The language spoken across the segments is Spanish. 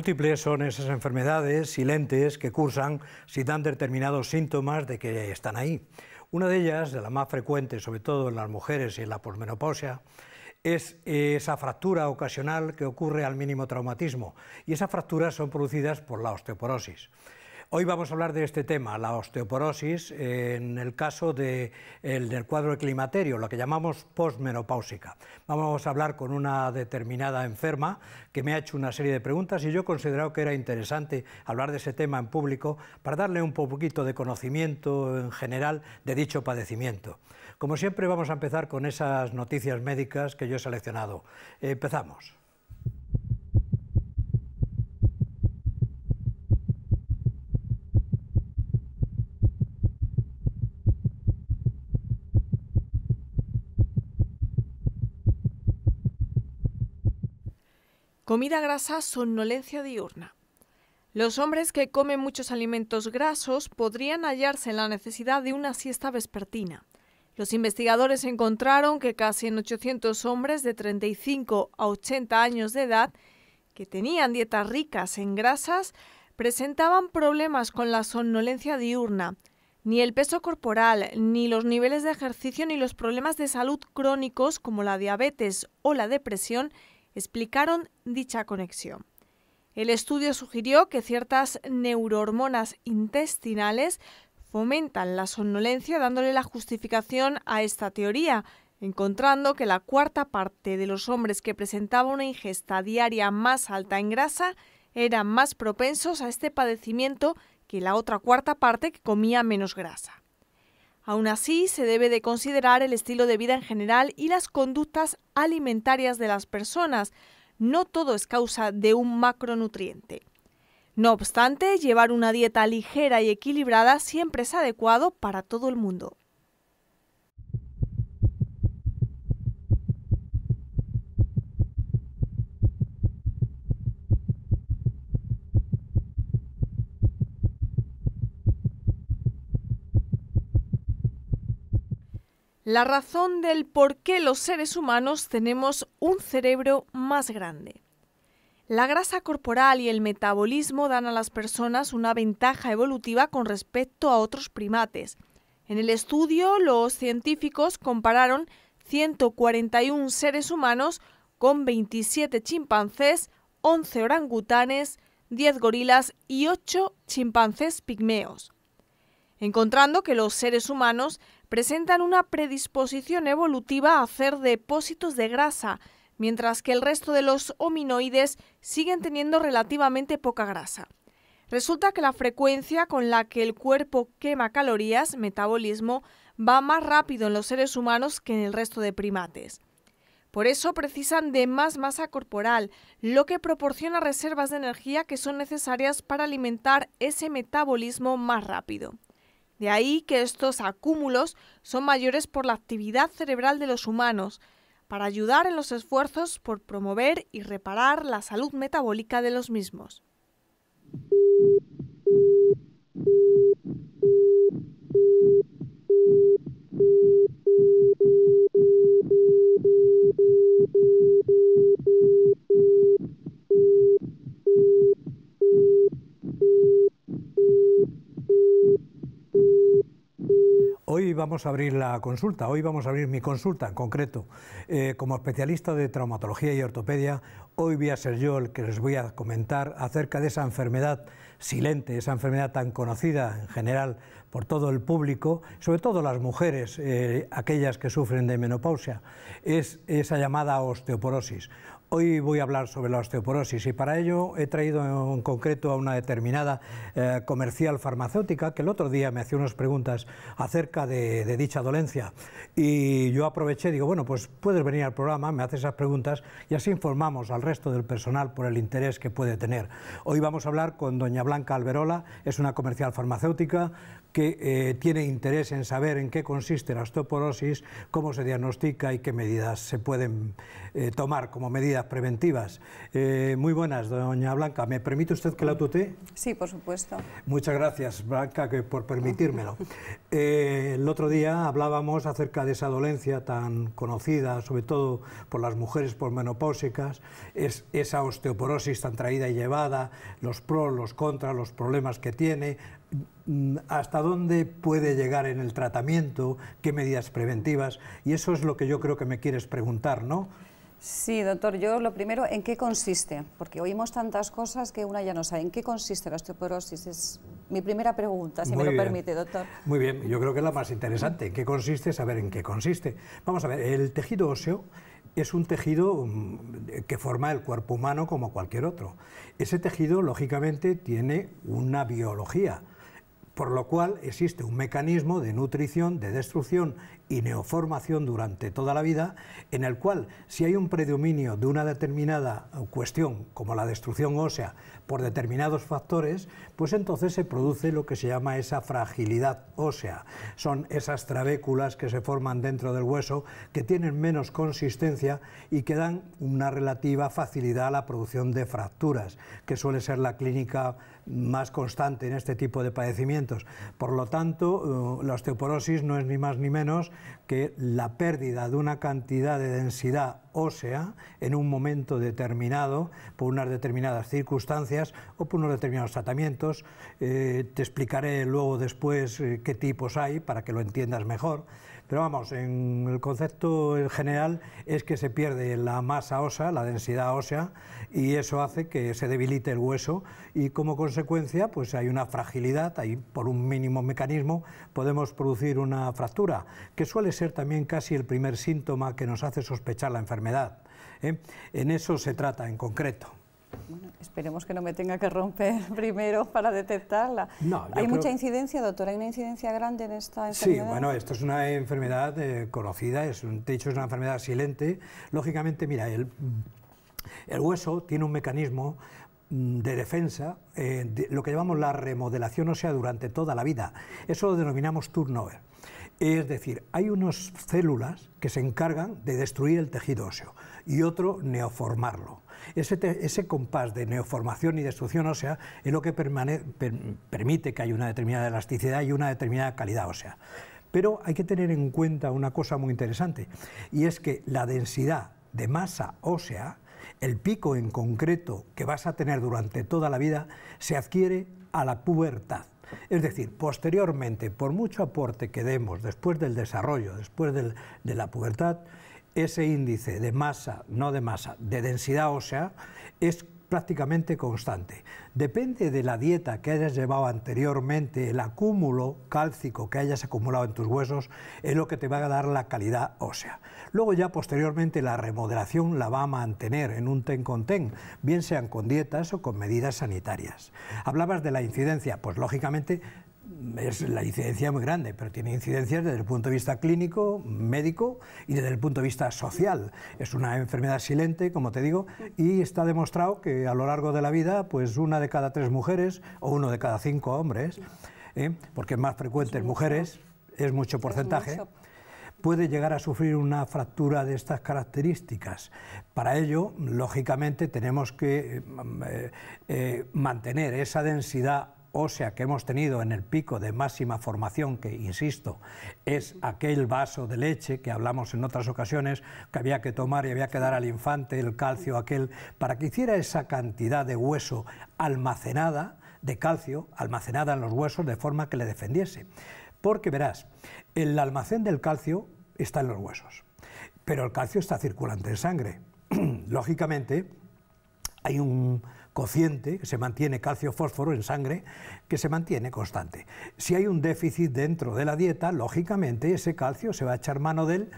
Múltiples son esas enfermedades silentes que cursan si dan determinados síntomas de que están ahí. Una de ellas, de las más frecuentes, sobre todo en las mujeres y en la posmenopausia, es esa fractura ocasional que ocurre al mínimo traumatismo y esas fracturas son producidas por la osteoporosis. Hoy vamos a hablar de este tema, la osteoporosis, en el caso del cuadro climaterio, lo que llamamos postmenopáusica. Vamos a hablar con una determinada enferma que me ha hecho una serie de preguntas y yo he considerado que era interesante hablar de ese tema en público para darle un poquito de conocimiento en general de dicho padecimiento. Como siempre vamos a empezar con esas noticias médicas que yo he seleccionado. Empezamos. Comida grasa, somnolencia diurna. Los hombres que comen muchos alimentos grasos podrían hallarse en la necesidad de una siesta vespertina. Los investigadores encontraron que casi en 800 hombres de 35 a 80 años de edad que tenían dietas ricas en grasas presentaban problemas con la somnolencia diurna. Ni el peso corporal, ni los niveles de ejercicio, ni los problemas de salud crónicos como la diabetes o la depresión explicaron dicha conexión. El estudio sugirió que ciertas neurohormonas intestinales fomentan la somnolencia dándole la justificación a esta teoría, encontrando que la cuarta parte de los hombres que presentaban una ingesta diaria más alta en grasa eran más propensos a este padecimiento que la otra cuarta parte que comía menos grasa. Aún así, se debe de considerar el estilo de vida en general y las conductas alimentarias de las personas. No todo es causa de un macronutriente. No obstante, llevar una dieta ligera y equilibrada siempre es adecuado para todo el mundo. La razón del por qué los seres humanos tenemos un cerebro más grande. La grasa corporal y el metabolismo dan a las personas una ventaja evolutiva con respecto a otros primates. En el estudio, los científicos compararon 141 seres humanos con 27 chimpancés, 11 orangutanes, 10 gorilas y 8 chimpancés pigmeos, encontrando que los seres humanos presentan una predisposición evolutiva a hacer depósitos de grasa, mientras que el resto de los hominoides siguen teniendo relativamente poca grasa. Resulta que la frecuencia con la que el cuerpo quema calorías, metabolismo, va más rápido en los seres humanos que en el resto de primates. Por eso precisan de más masa corporal, lo que proporciona reservas de energía que son necesarias para alimentar ese metabolismo más rápido. De ahí que estos acúmulos son mayores por la actividad cerebral de los humanos, para ayudar en los esfuerzos por promover y reparar la salud metabólica de los mismos. Vamos a abrir la consulta, hoy vamos a abrir mi consulta en concreto. Eh, como especialista de traumatología y ortopedia, hoy voy a ser yo el que les voy a comentar acerca de esa enfermedad silente, esa enfermedad tan conocida en general por todo el público, sobre todo las mujeres, eh, aquellas que sufren de menopausia, es esa llamada osteoporosis. Hoy voy a hablar sobre la osteoporosis y para ello he traído en concreto a una determinada eh, comercial farmacéutica que el otro día me hacía unas preguntas acerca de, dicha dolencia y yo aproveché, digo, bueno, pues puedes venir al programa, me haces esas preguntas y así informamos al resto del personal por el interés que puede tener. Hoy vamos a hablar con doña Blanca Alberola, es una comercial farmacéutica que eh, tiene interés en saber en qué consiste la osteoporosis, cómo se diagnostica y qué medidas se pueden eh, tomar como medidas preventivas. Eh, muy buenas, doña Blanca. ¿Me permite usted que la tutee? Sí, por supuesto. Muchas gracias, Blanca, que por permitírmelo. el otro día hablábamos acerca de esa dolencia tan conocida, sobre todo por las mujeres pormenopáusicas, es esa osteoporosis tan traída y llevada, los pros, los contras, los problemas que tiene, hasta dónde puede llegar en el tratamiento, qué medidas preventivas, y eso es lo que yo creo que me quieres preguntar, ¿no? Sí, doctor, yo lo primero, ¿en qué consiste? Porque oímos tantas cosas que una ya no sabe. ¿En qué consiste la osteoporosis? Es mi primera pregunta, si me lo permite, doctor. Muy bien, yo creo que es la más interesante. ¿En qué consiste? Saber en qué consiste. Vamos a ver, el tejido óseo es un tejido mm, que forma el cuerpo humano como cualquier otro. Ese tejido, lógicamente, tiene una biología por lo cual existe un mecanismo de nutrición, de destrucción y neoformación durante toda la vida, en el cual si hay un predominio de una determinada cuestión, como la destrucción ósea, por determinados factores, pues entonces se produce lo que se llama esa fragilidad ósea. Son esas trabéculas que se forman dentro del hueso que tienen menos consistencia y que dan una relativa facilidad a la producción de fracturas, que suele ser la clínica más constante en este tipo de padecimientos. Por lo tanto, eh, la osteoporosis no es ni más ni menos que la pérdida de una cantidad de densidad ósea en un momento determinado, por unas determinadas circunstancias o por unos determinados tratamientos. Eh, te explicaré luego después eh, qué tipos hay para que lo entiendas mejor. Pero vamos, en el concepto general es que se pierde la masa ósea, la densidad ósea, y eso hace que se debilite el hueso y como consecuencia pues hay una fragilidad, ahí por un mínimo mecanismo podemos producir una fractura, que suele ser también casi el primer síntoma que nos hace sospechar la enfermedad. ¿eh? En eso se trata en concreto. Esperemos que no me tenga que romper primero para detectarla. ¿Hay mucha incidencia, doctor? ¿Hay una incidencia grande en esta enfermedad? Sí, bueno, esto es una enfermedad eh, conocida, es un, de hecho es una enfermedad silente. Lógicamente, mira, el, el hueso tiene un mecanismo mm, de defensa, eh, lo que llamamos la remodelación ósea durante toda la vida. Eso lo denominamos turnover. Es decir, hay unas células que se encargan de destruir el tejido óseo y otro neoformarlo. Ese, compás de neoformación y destrucción ósea es lo que permite que haya una determinada elasticidad y una determinada calidad ósea. Pero hay que tener en cuenta una cosa muy interesante, y es que la densidad de masa ósea, el pico en concreto que vas a tener durante toda la vida, se adquiere a la pubertad. Es decir, posteriormente, por mucho aporte que demos después del desarrollo, después de la pubertad, ese índice de masa, no de masa, de densidad ósea, es prácticamente constante. Depende de la dieta que hayas llevado anteriormente, el acúmulo cálcico que hayas acumulado en tus huesos, es lo que te va a dar la calidad ósea. Luego ya posteriormente la remodelación la va a mantener en un ten con ten, bien sean con dietas o con medidas sanitarias. Hablabas de la incidencia, pues lógicamente es la incidencia muy grande, pero tiene incidencias desde el punto de vista clínico, médico y desde el punto de vista social. Es una enfermedad silente, como te digo, y está demostrado que a lo largo de la vida, pues una de cada tres mujeres o uno de cada cinco hombres, ¿eh? porque es más frecuente en mujeres, es mucho porcentaje. puede llegar a sufrir una fractura de estas características. Para ello, lógicamente, tenemos que eh, eh, mantener esa densidad ósea que hemos tenido en el pico de máxima formación, que insisto, es aquel vaso de leche que hablamos en otras ocasiones, que había que tomar y había que dar al infante el calcio aquel, para que hiciera esa cantidad de hueso almacenada, de calcio, almacenada en los huesos, de forma que le defendiese. Porque verás, el almacén del calcio está en los huesos, pero el calcio está circulante en sangre. Lógicamente, hay un cociente, que se mantiene calcio-fósforo en sangre, que se mantiene constante. Si hay un déficit dentro de la dieta, lógicamente ese calcio se va a echar mano de él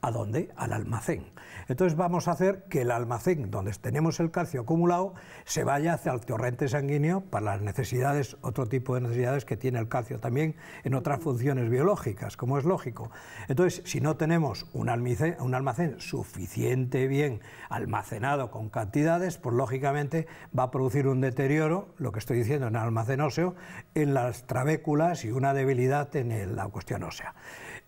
¿A dónde? Al almacén. Entonces vamos a hacer que el almacén donde tenemos el calcio acumulado se vaya hacia el torrente sanguíneo para las necesidades, otro tipo de necesidades que tiene el calcio también en otras funciones biológicas, como es lógico. Entonces, si no tenemos un almacén, suficiente bien almacenado con cantidades, pues lógicamente va a producir un deterioro, lo que estoy diciendo en el almacén óseo, en las trabéculas y una debilidad en la cuestión ósea.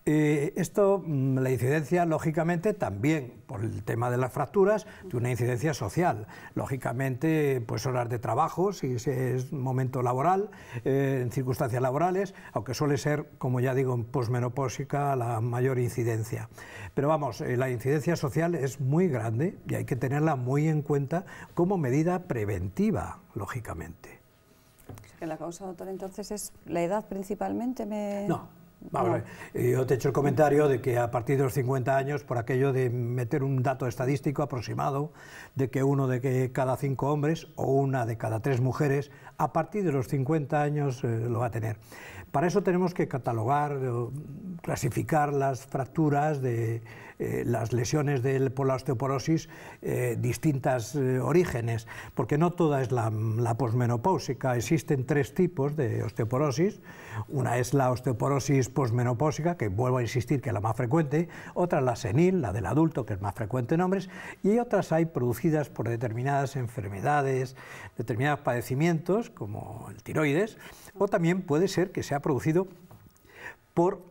Eh, esto, mm, la incidencia, lógicamente, también por el tema de las fracturas, de una incidencia social. Lógicamente, pues horas de trabajo, si es momento laboral, eh, en circunstancias laborales, aunque suele ser, como ya digo, en posmenopósica la mayor incidencia. Pero vamos, eh, la incidencia social es muy grande y hay que tenerla muy en cuenta como medida preventiva, lógicamente. ¿La causa, doctor, entonces es la edad principalmente? Me... No, yo te he hecho el comentario de que a partir de los 50 años, por aquello de meter un dato estadístico aproximado, de que uno de cada cinco hombres o una de cada tres mujeres, a partir de los 50 años eh, lo va a tener. Para eso tenemos que catalogar, clasificar las fracturas de eh, las lesiones del, por la osteoporosis, eh, distintos eh, orígenes, porque no toda es la, la, existen tres tipos de osteoporosis, una es la osteoporosis posmenopáusica, que vuelvo a insistir que es la más frecuente, otra la senil, la del adulto, que es más frecuente en hombres, y otras hay producidas por determinadas enfermedades, determinados padecimientos, como el tiroides, o también puede ser que sea producido por...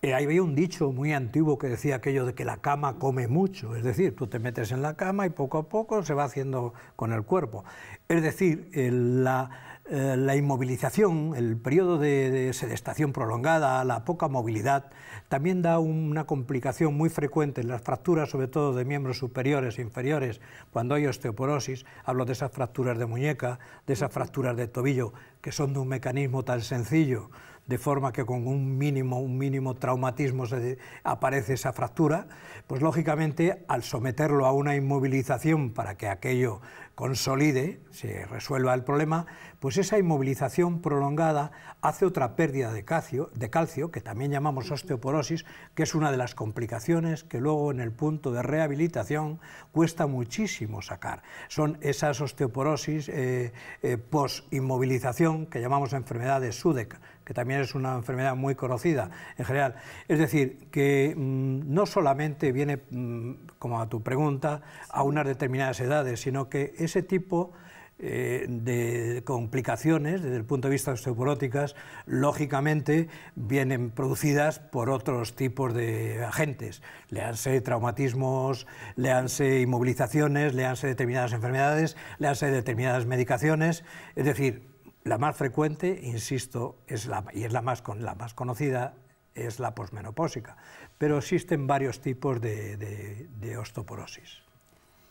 Eh, ahí había un dicho muy antiguo que decía aquello de que la cama come mucho, es decir, tú te metes en la cama y poco a poco se va haciendo con el cuerpo. Es decir, la, eh, la inmovilización, el periodo de, sedestación prolongada, la poca movilidad, también da una complicación muy frecuente en las fracturas, sobre todo de miembros superiores e inferiores, cuando hay osteoporosis. Hablo de esas fracturas de muñeca, de esas fracturas de tobillo, que son de un mecanismo tan sencillo, de forma que con un mínimo, un mínimo traumatismo se aparece esa fractura, pues lógicamente al someterlo a una inmovilización para que aquello consolide, se resuelva el problema, pues esa inmovilización prolongada hace otra pérdida de calcio, de calcio, que también llamamos osteoporosis, que es una de las complicaciones que luego en el punto de rehabilitación cuesta muchísimo sacar. Son esas osteoporosis eh, eh, post-inmovilización que llamamos enfermedades SUDEC, que también es una enfermedad muy conocida en general. Es decir, que mm, no solamente viene, mm, como a tu pregunta, a unas determinadas edades, sino que ese tipo eh, de complicaciones desde el punto de vista osteoporóticas, lógicamente vienen producidas por otros tipos de agentes, leanse traumatismos, leanse inmovilizaciones, leanse determinadas enfermedades, leanse determinadas medicaciones, es decir, la más frecuente, insisto, es la, y es la más, la más conocida, es la posmenopósica, pero existen varios tipos de, osteoporosis.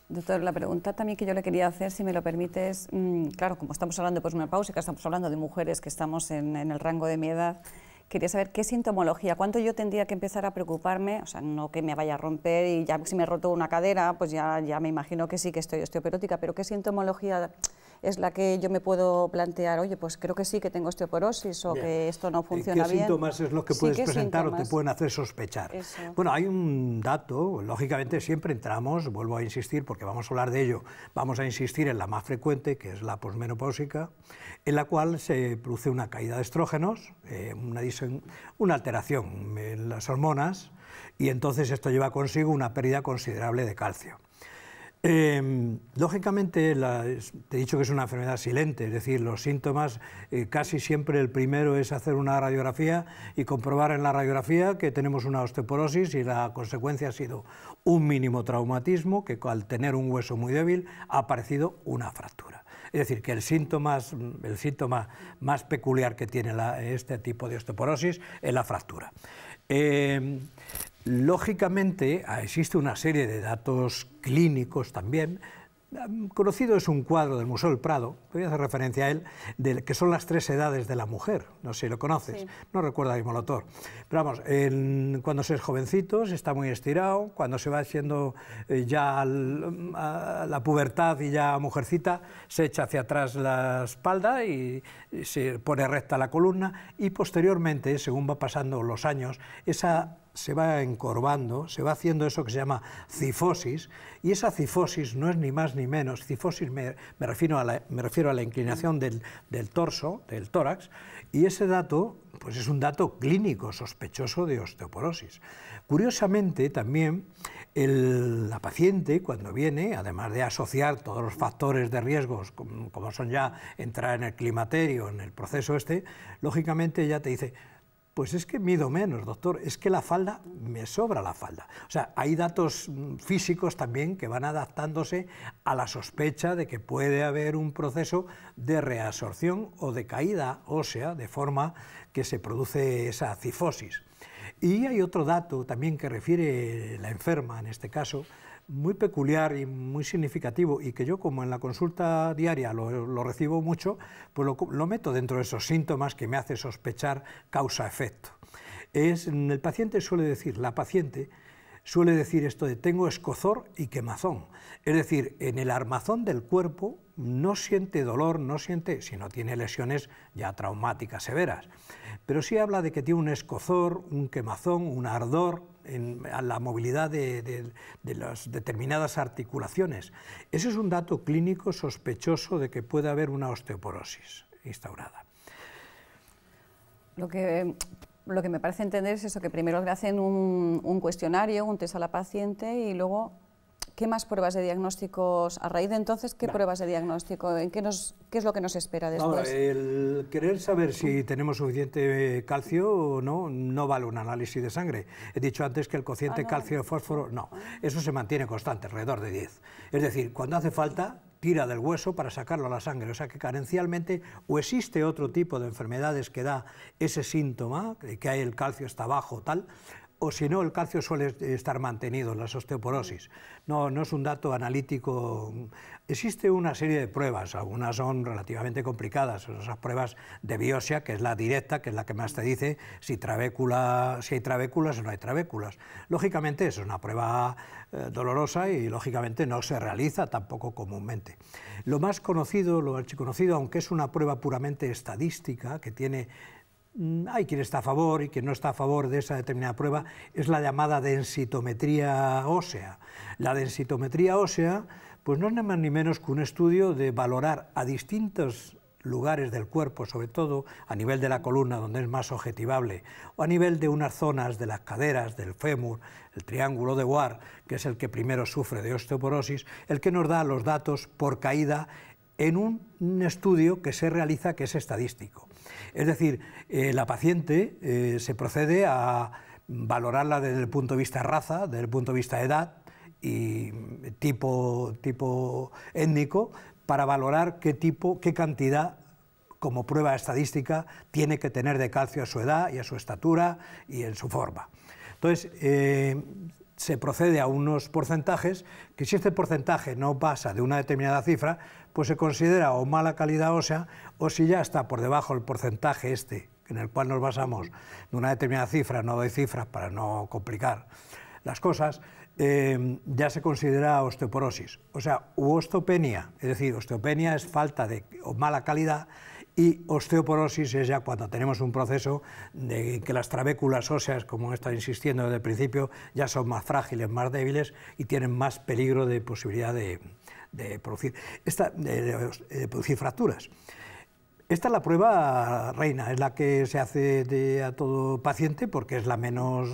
Doctor, la pregunta también que yo le quería hacer, si me lo permite, es, mm, claro, como estamos hablando de posmenopáusica, estamos hablando de mujeres que estamos en, en, el rango de mi edad, quería saber qué sintomología, cuánto yo tendría que empezar a preocuparme, o sea, no que me vaya a romper y ya si me he roto una cadera, pues ya, ya me imagino que sí que estoy osteoperótica, pero qué sintomología es la que yo me puedo plantear, oye, pues creo que sí que tengo osteoporosis o que esto no funciona bien. ¿Qué síntomas es lo que puedes presentar o te pueden hacer sospechar? Bueno, hay un dato, lógicamente siempre entramos, vuelvo a insistir porque vamos a hablar de ello, vamos a insistir en la más frecuente, que es la posmenopáusica, en la cual se produce una caída de estrógenos, eh, una, una alteración en las hormonas, y entonces esto lleva consigo una pérdida considerable de calcio. Em, lógicamente, te he dicho que es una enfermedad silente, es decir, los síntomas, eh, casi siempre el primero es hacer una radiografía y comprobar en la radiografía que tenemos una osteoporosis y la consecuencia ha sido un mínimo traumatismo, que al tener un hueso muy débil ha aparecido una fractura. Es decir, que el síntoma, el síntoma más peculiar que tiene este tipo de osteoporosis es la fractura. Em, Lógicamente, ah, existe una serie de datos clínicos también. Conocido es un cuadro del Museo del Prado, voy a hacer referencia a él, de, que son las tres edades de la mujer, no sé si lo conoces, no recuerdo el mismo autor. Pero vamos, cuando se es jovencito se está muy estirado, cuando se va siendo eh, ya a la pubertad y ya mujercita, se echa hacia atrás la espalda y se pone recta la columna y posteriormente, según va pasando los años, esa se va encorvando, se va haciendo eso que se llama cifosis, y esa cifosis no es ni más ni menos, cifosis me, refiero, a la, me refiero a la inclinación del, del torso, del tórax, y ese dato pues es un dato clínico sospechoso de osteoporosis. Curiosamente, también la paciente, cuando viene, además de asociar todos los factores de riesgos, como, son ya entrar en el climaterio, en el proceso este, lógicamente ella te dice, pues es que mido menos, doctor, es que la falda, me sobra la falda. O sea, hay datos mm, físicos también que van adaptándose a la sospecha de que puede haber un proceso de reabsorción o de caída ósea, de forma que se produce esa cifosis. Y hay otro dato también que refiere la enferma, en este caso, muy peculiar y muy significativo y que yo como en la consulta diaria lo, recibo mucho, pues lo, meto dentro de esos síntomas que me hace sospechar causa-efecto. Es, el paciente suele decir, la paciente suele decir esto de tengo escozor y quemazón. Es decir, en el armazón del cuerpo no siente dolor, no siente, si no tiene lesiones ya traumáticas severas, pero sí habla de que tiene un escozor, un quemazón, un ardor, en, la movilidad de, las determinadas articulaciones. Ese es un dato clínico sospechoso de que puede haber una osteoporosis instaurada. Lo que, lo que me parece entender es eso, que primero le hacen un, un cuestionario, un test a la paciente y luego ¿Qué más pruebas de diagnósticos? A raíz de entonces, ¿qué pruebas de diagnóstico? ¿En qué, nos, ¿Qué es lo que nos espera después? el querer saber si tenemos suficiente calcio o no, no vale un análisis de sangre. He dicho antes que el cociente ah, calcio-fósforo, no, eso se mantiene constante, alrededor de 10. Es decir, cuando hace falta, tira del hueso para sacarlo a la sangre. O sea que carencialmente o existe otro tipo de enfermedades que da ese síntoma, que hay el calcio está bajo tal, o si no, el calcio suele estar mantenido en las osteoporosis. No, no es un dato analítico. Existe una serie de pruebas, algunas son relativamente complicadas, esas pruebas de biopsia, que es la directa, que es la que más te dice si, trabécula, si hay trabéculas o no hay trabéculas. Lógicamente, es una prueba eh, dolorosa y lógicamente no se realiza tampoco comúnmente. Lo más conocido, lo archiconocido, aunque es una prueba puramente estadística, que tiene hay quien está a favor y quien no está a favor de esa determinada prueba, es la llamada densitometría ósea. La densitometría ósea pues no es ni más ni menos que un estudio de valorar a distintos lugares del cuerpo, sobre todo a nivel de la columna, donde es más objetivable, o a nivel de unas zonas de las caderas, del fémur, el triángulo de War, que es el que primero sufre de osteoporosis, el que nos da los datos por caída en un estudio que se realiza que es estadístico. Es decir, eh, la paciente eh, se procede a valorarla desde el punto de vista raza, desde el punto de vista edad y tipo, tipo étnico, para valorar qué tipo, qué cantidad como prueba estadística tiene que tener de calcio a su edad y a su estatura y en su forma. Entonces, eh, se procede a unos porcentajes que si este porcentaje no pasa de una determinada cifra, pues se considera o mala calidad ósea o si ya está por debajo el porcentaje este en el cual nos basamos de una determinada cifra, no doy cifras para no complicar las cosas, eh, ya se considera osteoporosis, o sea, u osteopenia, es decir, osteopenia es falta de o mala calidad y osteoporosis es ya cuando tenemos un proceso de que las trabéculas óseas, como he estado insistiendo desde el principio, ya son más frágiles, más débiles y tienen más peligro de posibilidad de, producir, esta, de, producir fracturas. Esta es la prueba reina, es la que se hace a todo paciente porque es la menos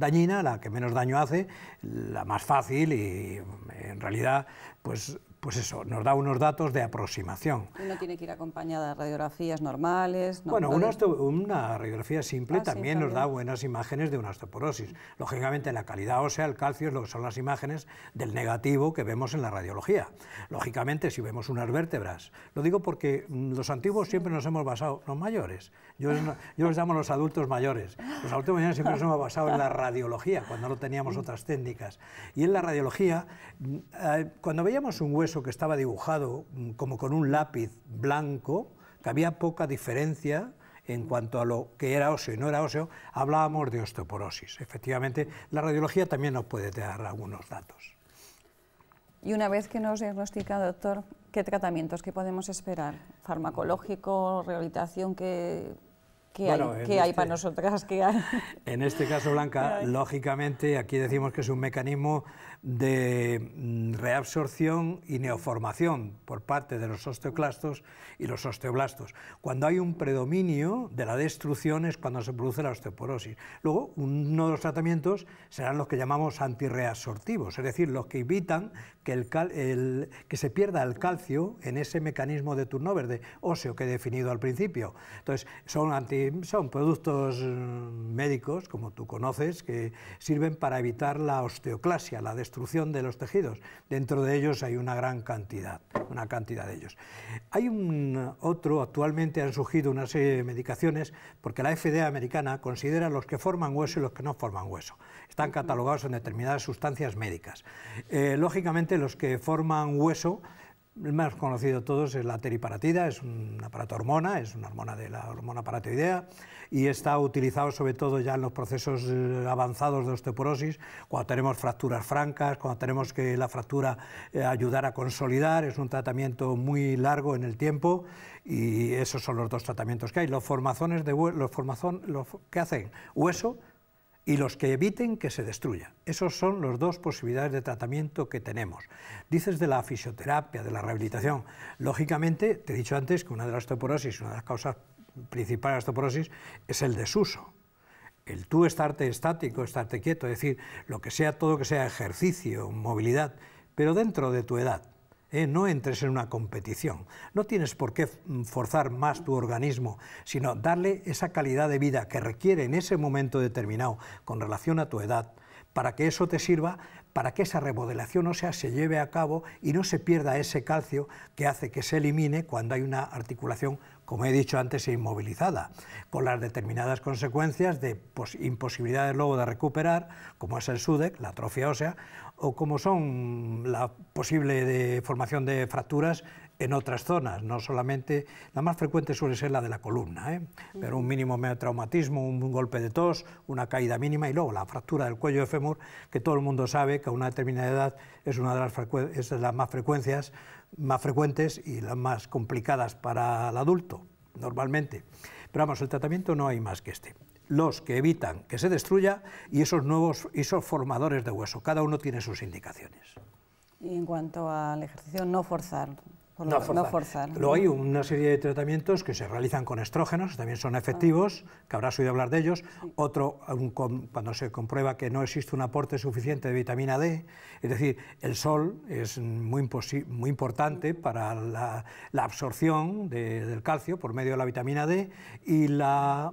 dañina, la que menos daño hace, la más fácil y en realidad pues pues eso, nos da unos datos de aproximación. ¿Y no tiene que ir acompañada de radiografías normales? bueno, una, radiografía simple ah, también nos da buenas imágenes de una osteoporosis. Lógicamente, la calidad ósea, el calcio, es lo que son las imágenes del negativo que vemos en la radiología. Lógicamente, si vemos unas vértebras, lo digo porque mm, los antiguos siempre nos hemos basado, los mayores, yo, yo los llamo los adultos mayores, los adultos mayores siempre nos hemos basado en la radiología, cuando no teníamos otras técnicas. Y en la radiología, mm, eh, cuando veíamos un hueso, que estaba dibujado mm, como con un lápiz blanco, que había poca diferencia en cuanto a lo que era óseo y no era óseo, hablábamos de osteoporosis. Efectivamente, la radiología también nos puede dar algunos datos. Y una vez que nos diagnostica, doctor, ¿qué tratamientos que podemos esperar? ¿Farmacológico, rehabilitación? ¿Qué, ¿Qué hay, ¿qué hay para este nosotras? ¿Qué hay? En este caso, Blanca, lógicamente, aquí decimos que es un mecanismo de mm, reabsorción y neoformación por parte de los osteoclastos y los osteoblastos. Cuando hay un predominio de la destrucción es cuando se produce la osteoporosis. Luego, uno de los tratamientos serán los que llamamos antirreabsortivos, es decir, los que evitan que, el, que se pierda el calcio en ese mecanismo de turnover de óseo que he definido al principio. Entonces, son, anti, son productos mm, médicos, como tú conoces, que sirven para evitar la osteoclasia, la destrucción de los tejidos. Dentro de ellos hay una gran cantidad, una cantidad de ellos. Hay otro, actualmente han surgido una serie de medicaciones, porque la FDA americana considera los que forman hueso y los que no forman hueso. Están catalogados en determinadas sustancias médicas. Eh, lógicamente, los que forman hueso el más conocido de todos es la teriparatida, es un aparato hormona, es una hormona de la hormona paratiroidea y está utilizado sobre todo ya en los procesos eh, avanzados de osteoporosis, cuando tenemos fracturas francas, cuando tenemos que la fractura eh, ayudar a consolidar, es un tratamiento muy largo en el tiempo y esos son los dos tratamientos que hay. Los formazones de los formazón, que hacen hueso y los que eviten que se destruya. Esos son las dos posibilidades de tratamiento que tenemos. Dices de la fisioterapia, de la rehabilitación. Lógicamente, te he dicho antes que una de las osteoporosis, una de las causas principales de la osteoporosis es el desuso. El tú estarte estático, estarte quieto, es decir, lo que sea, todo que sea ejercicio, movilidad, pero dentro de tu edad. ¿Eh? no entres en una competición. No tienes por qué forzar más tu organismo, sino darle esa calidad de vida que requiere en ese momento determinado con relación a tu edad, para que eso te sirva para que esa remodelación ósea se lleve a cabo y no se pierda ese calcio que hace que se elimine cuando hay una articulación, como he dicho antes, inmovilizada, con las determinadas consecuencias de imposibilidades luego de recuperar, como es el SUDEC, la atrofia ósea, o como son la posible de formación de fracturas en otras zonas, no solamente, la más frecuente suele ser la de la columna, ¿eh? pero un mínimo traumatismo, un, golpe de tos, una caída mínima y luego la fractura del cuello de fémur, que todo el mundo sabe que a una determinada edad es una de las, es las más, frecuencias, más frecuentes y las más complicadas para el adulto, normalmente. Pero vamos, el tratamiento no hay más que este los que evitan que se destruya y esos nuevos esos formadores de hueso. Cada uno tiene sus indicaciones. Y en cuanto al ejercicio, no forzar. No forzar. Luego hay una serie de tratamientos que se realizan con estrógenos, también son efectivos, que habrás oído hablar de ellos. Otro, cuando se comprueba que no existe un aporte suficiente de vitamina D, es decir, el sol es muy, muy importante para la, absorción del calcio por medio de la vitamina D y la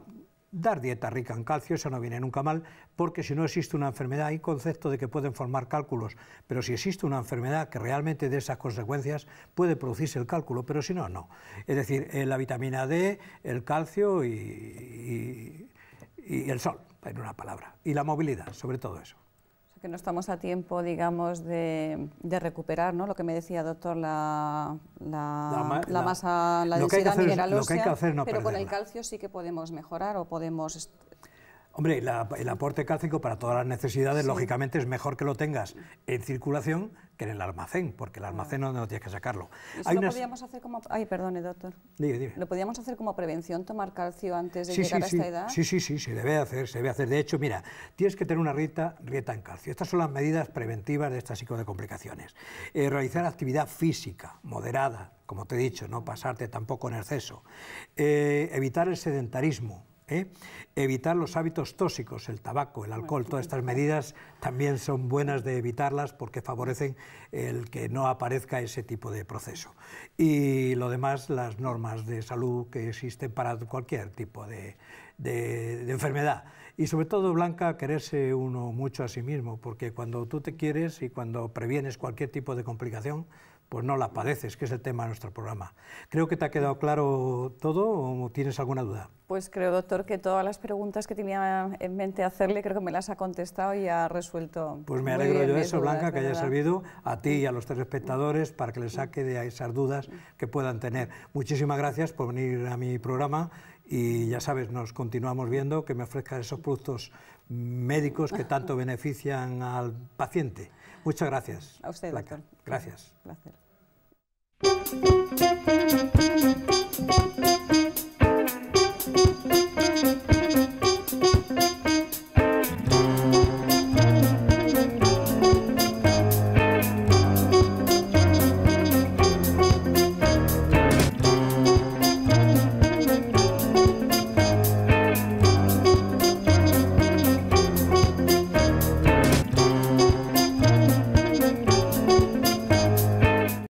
dar dieta rica en calcio, eso no viene nunca mal, porque si no existe una enfermedad, hay concepto de que pueden formar cálculos, pero si existe una enfermedad que realmente de esas consecuencias puede producirse el cálculo, pero si no, no. Es decir, eh, la vitamina D, el calcio y el sol, en una palabra, y la movilidad, sobre todo eso que no estamos a tiempo, digamos, de, recuperar, ¿no? Lo que me decía, doctor, la, la, masa, la densidad mineral ósea, pero con el calcio sí que podemos mejorar o podemos Hombre, el aporte cálcico para todas las necesidades, lógicamente, es mejor que lo tengas en circulación que en el almacén, porque el almacén no, no tienes que sacarlo. ¿Eso lo podíamos hacer como... Ay, perdone, doctor. ¿Lo podíamos hacer como prevención, tomar calcio antes de llegar a esta edad? Sí, sí, sí, se debe hacer, se debe hacer. De hecho, mira, tienes que tener una dieta, dieta en calcio. Estas son las medidas preventivas de estas psico de complicaciones. Eh, realizar actividad física moderada, como te he dicho, no pasarte tampoco en exceso. Eh, evitar el sedentarismo, ¿eh? Evitar los hábitos tóxicos, el tabaco, el alcohol, todas estas medidas también son buenas de evitarlas porque favorecen el que no aparezca ese tipo de proceso. Y lo demás, las normas de salud que existen para cualquier tipo de, de enfermedad. Y sobre todo, Blanca, quererse uno mucho a sí mismo, porque cuando tú te quieres y cuando previenes cualquier tipo de complicación, pues no la padeces, que es el tema de nuestro programa. Creo que te ha quedado claro todo o tienes alguna duda. Pues creo, doctor, que todas las preguntas que tenía en mente hacerle, creo que me las ha contestado y ha resuelto. Pues me alegro yo de eso, Blanca, que haya servido a ti y a los telespectadores para que les saque de esas dudas que puedan tener. Muchísimas gracias por venir a mi programa y ya sabes, nos continuamos viendo que me ofrezcas esos productos médicos que tanto benefician al paciente. Muchas gracias. A usted, doctor. Gracias. Placer.